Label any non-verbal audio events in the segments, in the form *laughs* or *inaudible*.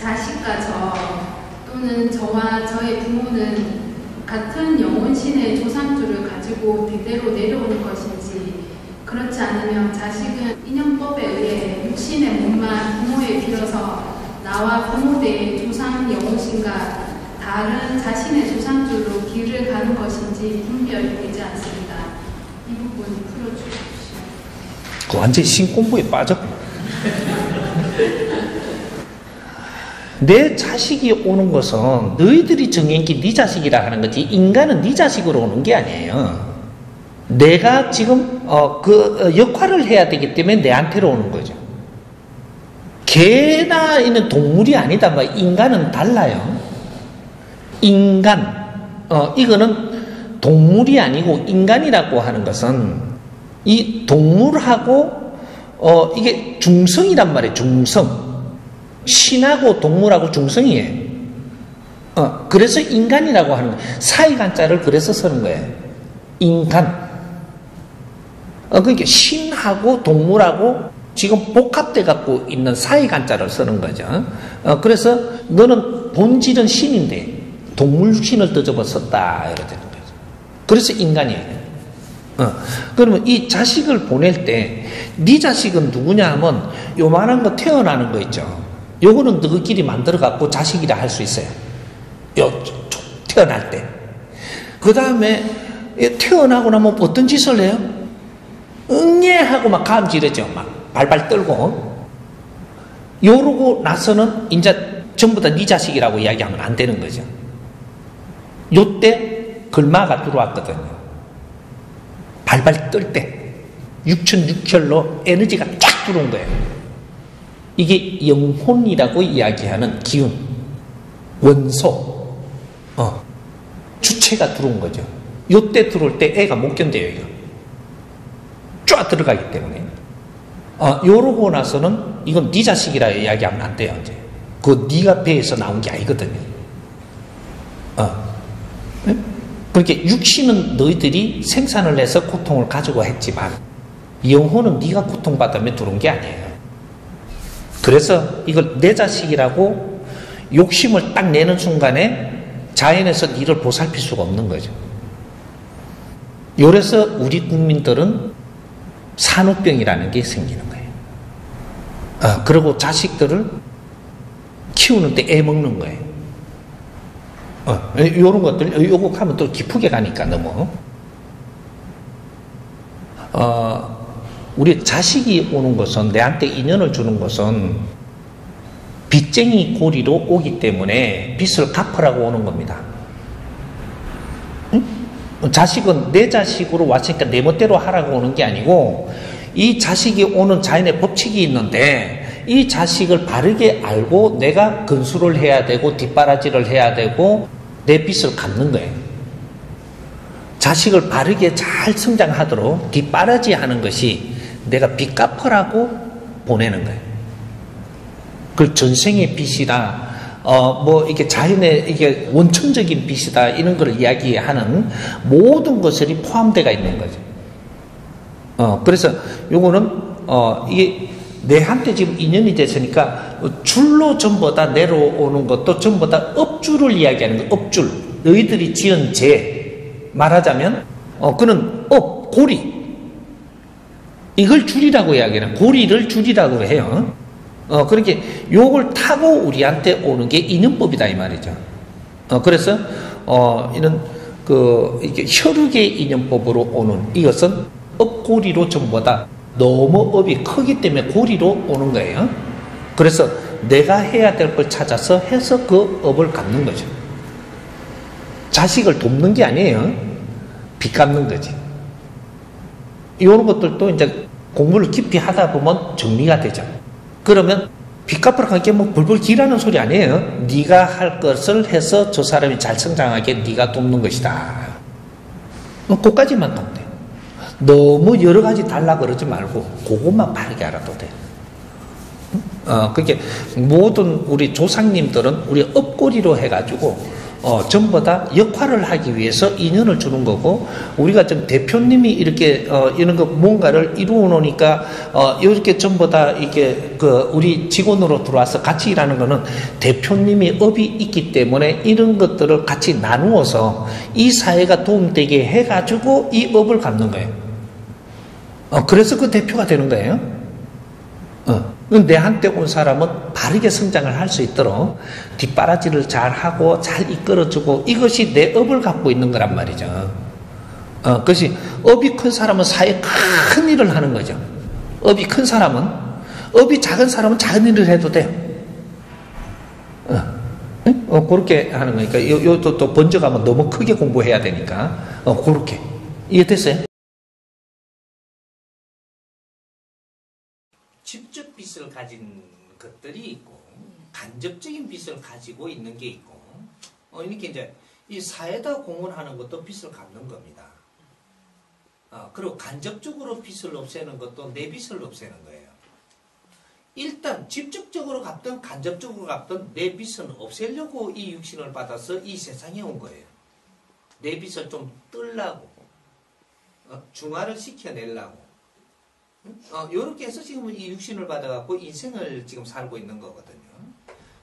자식과 저 또는 저와 저의 부모는 같은 영혼신의 조상주를 가지고 대대로 내려오는 것인지 그렇지 않으면 자식은 인연법에 의해 육신의 몸만 부모에 빌어서 나와 부모대의 조상 영혼신과 다른 자신의 조상주로 길을 가는 것인지 분별되지 않습니다. 이 부분 풀어주십시오. 그 완전히 신공부에 빠졌고. *laughs* 내 자식이 오는 것은 너희들이 정해진 네 자식이라 하는 거지 인간은 네 자식으로 오는 게 아니에요. 내가 지금 어, 그 역할을 해야 되기 때문에 내한테로 오는 거죠. 개나 이는 동물이 아니다. 뭐 인간은 달라요. 인간 어, 이거는 동물이 아니고 인간이라고 하는 것은 이 동물하고 어, 이게 중성이란 말이에요. 중성. 신하고 동물하고 중성이에요. 어, 그래서 인간이라고 하는 거예요. 사이간자를 그래서 쓰는 거예요. 인간. 어, 그러니까 신하고 동물하고 지금 복합돼 갖고 있는 사이간자를 쓰는 거죠. 어, 그래서 너는 본질은 신인데 동물 신을 떠접어 썼다 이렇게 되는 거죠. 그래서 인간이에요. 어, 그러면 이 자식을 보낼 때 네 자식은 누구냐 하면 요만한 거 태어나는 거 있죠. 요거는 너희끼리 만들어 갖고 자식이라 할 수 있어요. 요 태어날 때. 그 다음에 태어나고 나면 어떤 짓을 해요? 응애 하고 막 감지르죠. 막 발발 떨고. 요러고 나서는 이제 전부 다 네 자식이라고 이야기하면 안 되는 거죠. 요때 글마가 들어왔거든요. 발발 떨 때. 육천육혈로 에너지가 쫙 들어온 거예요. 이게 영혼이라고 이야기하는 기운, 원소, 어, 주체가 들어온 거죠. 요때 들어올 때 애가 못 견뎌요, 이거. 쫙 들어가기 때문에. 어, 요러고 나서는 이건 네 자식이라 이야기하면 안 돼요, 이제. 그 네가 배에서 나온 게 아니거든요. 어. 그렇게 육신은 너희들이 생산을 해서 고통을 가지고 했지만 영혼은 네가 고통받으며 들어온 게 아니에요. 그래서 이걸 내 자식이라고 욕심을 딱 내는 순간에 자연에서 니를 보살필 수가 없는 거죠. 요래서 우리 국민들은 산후병이라는 게 생기는 거예요. 아, 그리고 자식들을 키우는 데 애 먹는 거예요. 어, 요런 것들, 요거 하면 또 깊게 가니까 너무. 어, 우리 자식이 오는 것은, 내한테 인연을 주는 것은 빚쟁이 고리로 오기 때문에 빚을 갚으라고 오는 겁니다. 응? 자식은 내 자식으로 왔으니까 내 멋대로 하라고 오는 게 아니고, 이 자식이 오는 자연의 법칙이 있는데, 이 자식을 바르게 알고 내가 근수를 해야 되고, 뒷바라지를 해야 되고, 내 빚을 갚는 거예요. 자식을 바르게 잘 성장하도록 뒷바라지 하는 것이 내가 빚 갚으라고 보내는 거예요. 그 전생의 빚이다, 어, 뭐, 이게 자연의, 이게 원천적인 빚이다, 이런 걸 이야기하는 모든 것들이 포함되어 있는 거죠. 어, 그래서 요거는, 어, 이게 내한테 지금 인연이 됐으니까 줄로 전부 다 내려오는 것도 전부 다 업줄을 이야기하는 거, 업줄. 너희들이 지은 죄. 말하자면, 어, 그는 업, 고리. 이걸 줄이라고 이야기하는, 고리를 줄이라고 해요. 어, 그렇게 요걸 타고 우리한테 오는 게 인연법이다, 이 말이죠. 어, 그래서, 어, 이런, 그, 이게 혈육의 인연법으로 오는 이것은 업고리로 전부 다 너무 업이 크기 때문에 고리로 오는 거예요. 그래서 내가 해야 될 걸 찾아서 해서 그 업을 갚는 거죠. 자식을 돕는 게 아니에요. 빚 갚는 거지. 이런 것들도 이제 공부를 깊이 하다 보면 정리가 되죠. 그러면 빚 갚으러 가게 뭐 불불 기라는 소리 아니에요. 네가 할 것을 해서 저 사람이 잘 성장하게 네가 돕는 것이다. 뭐 그까지만 돕면 돼. 너무 여러 가지 달라 그러지 말고 그것만 바르게 알아도 돼. 어, 그게 모든 우리 조상님들은 우리 업고리로 해가지고 어, 전부 다 역할을 하기 위해서 인연을 주는 거고 우리가 좀 대표님이 이렇게 어, 이런 거 뭔가를 이루어 놓으니까 어, 이렇게 전부 다 이게 그 우리 직원으로 들어와서 같이 일하는 거는 대표님이 업이 있기 때문에 이런 것들을 같이 나누어서 이 사회가 도움되게 해가지고 이 업을 갖는 거예요. 어, 그래서 그 대표가 되는 거예요. 어. 내한테 온 사람은 바르게 성장을 할 수 있도록 뒷바라지를 잘 하고 잘 이끌어주고 이것이 내 업을 갖고 있는 거란 말이죠. 어, 그것이 업이 큰 사람은 사회에 큰 일을 하는 거죠. 업이 큰 사람은 업이 작은 사람은 작은 일을 해도 돼요. 어, 어 그렇게 하는 거니까 요, 요, 또, 또 번져가면 너무 크게 공부해야 되니까 어, 그렇게 이해됐어요? 직접 빚을 가진 것들이 있고 간접적인 빚을 가지고 있는 게 있고 어, 이렇게 이제 이 사회다 공헌하는 것도 빚을 갚는 겁니다. 어, 그리고 간접적으로 빚을 없애는 것도 내 빚을 없애는 거예요. 일단 직접적으로 갚든 간접적으로 갚든 내 빚은 없애려고 이 육신을 받아서 이 세상에 온 거예요. 내 빚을 좀 뜰라고 어, 중화를 시켜내려고 어, 요렇게 해서 지금 이 육신을 받아갖고 인생을 지금 살고 있는 거거든요.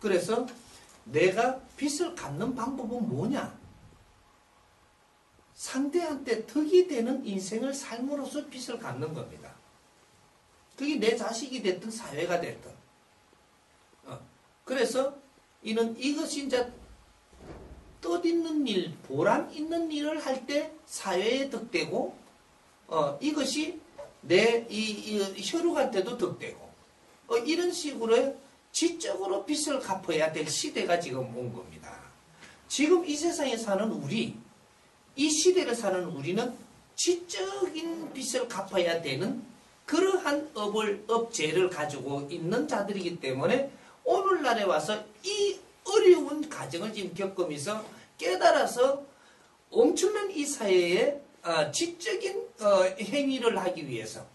그래서 내가 빚을 갚는 방법은 뭐냐? 상대한테 덕이 되는 인생을 삶으로써 빚을 갚는 겁니다. 그게 내 자식이 됐든 사회가 됐든. 어, 그래서 이는 이것이 이제 뜻있는 일, 보람 있는 일을 할 때 사회에 덕되고 어, 이것이 내 이, 이 혈육한테도 득되고 어, 이런 식으로 지적으로 빚을 갚아야 될 시대가 지금 온 겁니다. 지금 이 세상에 사는 우리 이 시대를 사는 우리는 지적인 빚을 갚아야 되는 그러한 업을 업재를 가지고 있는 자들이기 때문에 오늘날에 와서 이 어려운 과정을 지금 겪으면서 깨달아서 엄청난 이 사회에 어, 지적인 어, 행위를 하기 위해서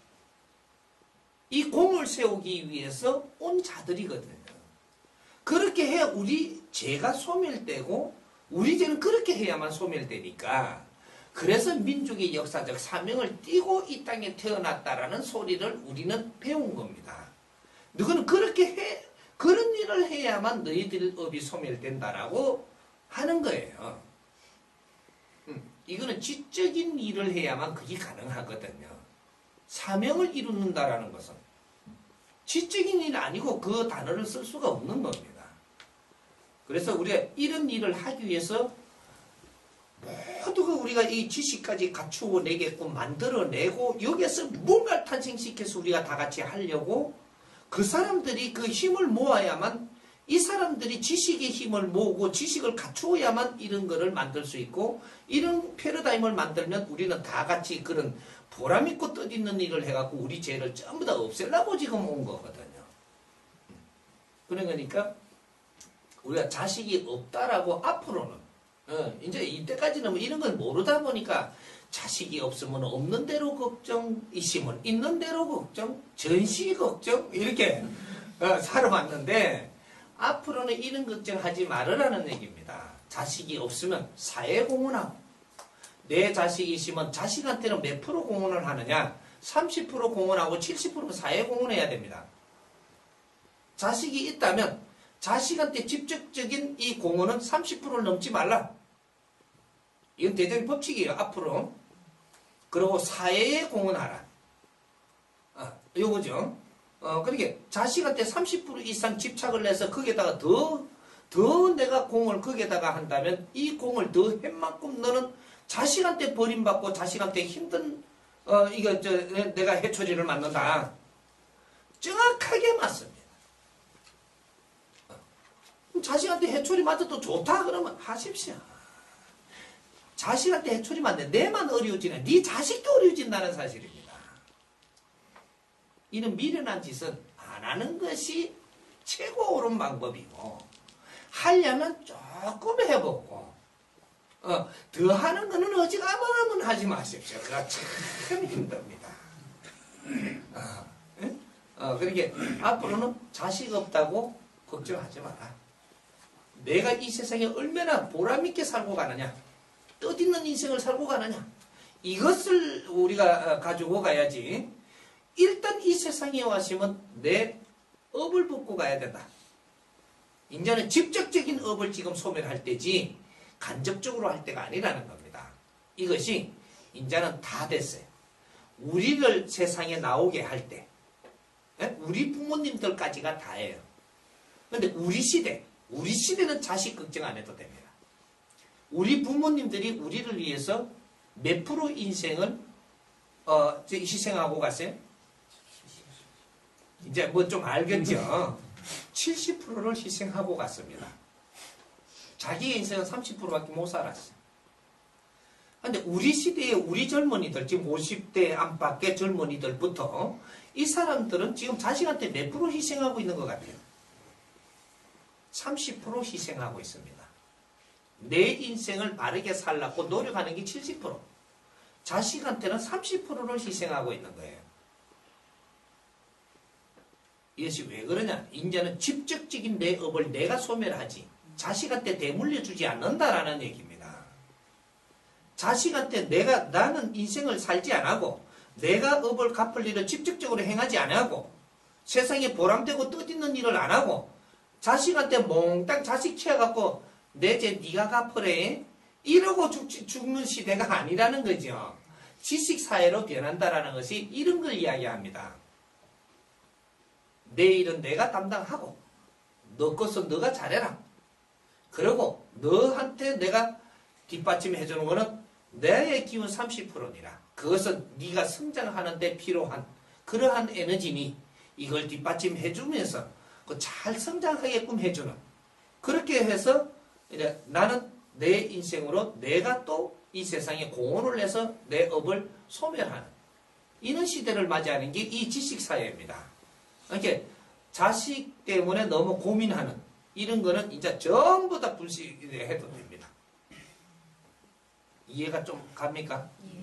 이 공을 세우기 위해서 온 자들이거든요. 그렇게 해야 우리 죄가 소멸되고 우리 죄는 그렇게 해야만 소멸되니까 그래서 민족의 역사적 사명을 띠고 이 땅에 태어났다라는 소리를 우리는 배운 겁니다. 누구는 그렇게 해 그런 일을 해야만 너희들 업이 소멸된다라고 하는 거예요. 이거는 지적인 일을 해야만 그게 가능하거든요. 사명을 이루는다라는 것은 지적인 일이 아니고 그 단어를 쓸 수가 없는 겁니다. 그래서 우리가 이런 일을 하기 위해서 모두가 우리가 이 지식까지 갖추어 내겠고 만들어내고 여기에서 뭔가 탄생시켜서 우리가 다 같이 하려고 그 사람들이 그 힘을 모아야만 이 사람들이 지식의 힘을 모으고 지식을 갖추어야만 이런 거를 만들 수 있고 이런 패러다임을 만들면 우리는 다 같이 그런 보람 있고 뜻있는 일을 해갖고 우리 죄를 전부 다 없애려고 지금 온 거거든요. 그러니까 우리가 자식이 없다라고 앞으로는 어, 이제 이때까지는 뭐 이런 걸 모르다 보니까 자식이 없으면 없는 대로 걱정, 있으면 있는 대로 걱정, 전시 걱정 이렇게 어, 살아왔는데 앞으로는 이런 걱정하지 말으라는 얘기입니다. 자식이 없으면 사회 공헌하고 내 자식이 있으면 자식한테는 몇 프로 공헌을 하느냐 30% 공헌하고 70% 사회 공헌해야 됩니다. 자식이 있다면 자식한테 직접적인 이 공헌은 30%를 넘지 말라. 이건 대전의 법칙이에요. 앞으로. 그리고 사회에 공헌하라. 아, 요거죠. 어, 그러니까 자식한테 30% 이상 집착을 해서 거기에다가 더, 더 내가 공을 거기에다가 한다면 이 공을 더한 만큼 너는 자식한테 버림받고 자식한테 힘든, 어, 이거, 저, 내가 해초리를 맞는다. 정확하게 맞습니다. 어. 자식한테 해초리 맞아도 좋다 그러면 하십시오. 자식한테 해초리 맞는데 내만 어려워지네. 네 자식도 어려워진다는 사실입니다. 이런 미련한 짓은 안 하는 것이 최고 옳은 방법이고 하려면 조금 해보고 어, 더 하는 거는 어지간하면 하지 마십시오. 그가 참 힘듭니다. 어, 어, 그러니까 앞으로는 자식 없다고 걱정하지 마라. 내가 이 세상에 얼마나 보람있게 살고 가느냐, 뜻있는 인생을 살고 가느냐, 이것을 우리가 어, 가지고 가야지. 일단 이 세상에 왔으면 내 업을 벗고 가야 된다. 이제는 직접적인 업을 지금 소멸할 때지, 간접적으로 할 때가 아니라는 겁니다. 이것이 이제는 다 됐어요. 우리를 세상에 나오게 할 때, 예? 우리 부모님들까지가 다예요. 근데 우리 시대, 우리 시대는 자식 걱정 안 해도 됩니다. 우리 부모님들이 우리를 위해서 몇 프로 인생을 어, 희생하고 갔어요? 이제 뭐 좀 알겠죠? 70%를 희생하고 갔습니다. 자기 인생은 30%밖에 못 살았어요. 근데 우리 시대의 우리 젊은이들, 지금 50대 안팎의 젊은이들부터 이 사람들은 지금 자식한테 몇 프로 희생하고 있는 것 같아요? 30% 희생하고 있습니다. 내 인생을 바르게 살라고 노력하는 게 70%. 자식한테는 30%를 희생하고 있는 거예요. 이것이 왜 그러냐? 이제는 직접적인 내 업을 내가 소멸하지. 자식한테 대물려 주지 않는다라는 얘기입니다. 자식한테 내가, 나는 인생을 살지 않고, 내가 업을 갚을 일을 직접적으로 행하지 않고, 세상에 보람되고 뜻있는 일을 안 하고, 자식한테 몽땅 자식 키워갖고, 내제 네가 갚으래. 이러고 죽, 죽는 시대가 아니라는 거죠. 지식사회로 변한다라는 것이 이런 걸 이야기합니다. 내 일은 내가 담당하고, 너 것은 너가 잘해라. 그리고 너한테 내가 뒷받침 해 주는 거는 내의 기운 30%니라. 그것은 네가 성장하는 데 필요한 그러한 에너지니 이걸 뒷받침 해 주면서 그잘 성장하게끔 해주는 그렇게 해서 이제 나는 내 인생으로 내가 또 이 세상에 공헌을 해서 내 업을 소멸하는 이런 시대를 맞이하는 게 이 지식사회입니다. 이렇게 자식 때문에 너무 고민하는 이런 거는 이제 전부 다 불시해도 됩니다. 이해가 좀 갑니까? 예.